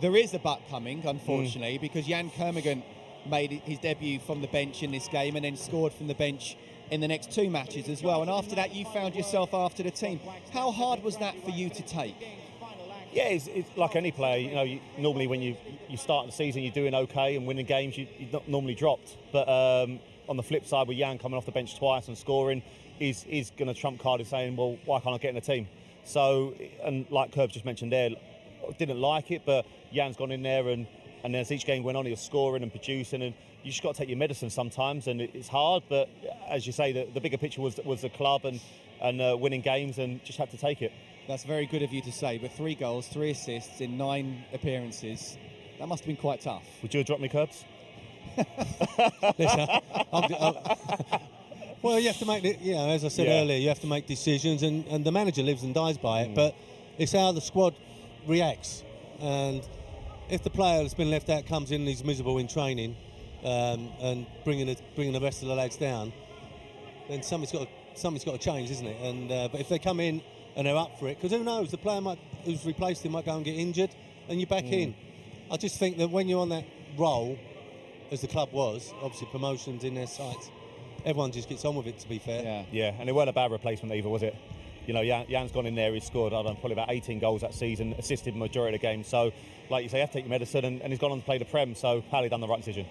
there is a butt coming, unfortunately, because Yann Kermorgant made his debut from the bench in this game and then scored from the bench in the next two matches as well. And after that, you found yourself after the team. How hard was that for you to take? Yeah, it's, it's like any player. You know, you, normally when you you start the season, you're doing okay and winning games, you, you're not normally dropped. But um, on the flip side, with Yann coming off the bench twice and scoring, is is going to trump card is saying, well, why can't I get in the team? So, and like Curb just mentioned there, didn't like it, but Yann's gone in there and and as each game went on, he was scoring and producing, and you just got to take your medicine sometimes, and it's hard. But as you say, the, the bigger picture was was the club and and uh, winning games, and just had to take it. That's very good of you to say. But three goals, three assists in nine appearances. That must have been quite tough. Would you have dropped me, Curbs? Listen, I'm, I'm, well, you have to make, the, you know, as I said Yeah. earlier, you have to make decisions, and, and the manager lives and dies by it. Mm. But it's how the squad reacts, and if the player that's been left out comes in and he's miserable in training, um, and bringing the, bringing the rest of the lads down, then something's got to, something's got to change, isn't it? And uh, but if they come in and they're up for it, because who knows, the player might, who's replaced him might go and get injured, and you're back in. I just think that when you're on that role, as the club was, obviously promotions in their sights, everyone just gets on with it. To be fair, Yeah. Yeah, and it weren't a bad replacement either, was it? You know, Yann, Yann's gone in there, he's scored, I don't know, probably about 18 goals that season, assisted majority of the game. So, like you say, you have to take your medicine, and, and he's gone on to play the Prem, so Pally done the right decision.